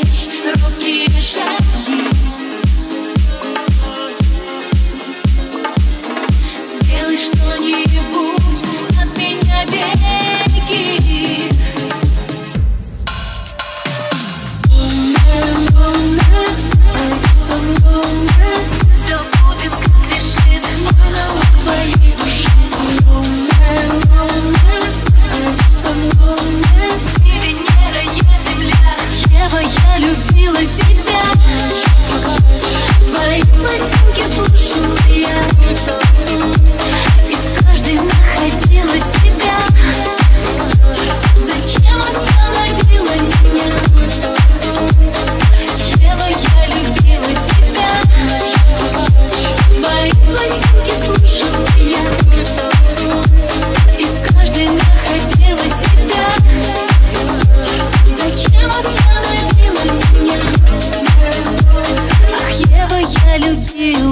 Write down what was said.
плеч, руки и шаги. Сделай что-нибудь, от меня беги. Луна, луна, а you.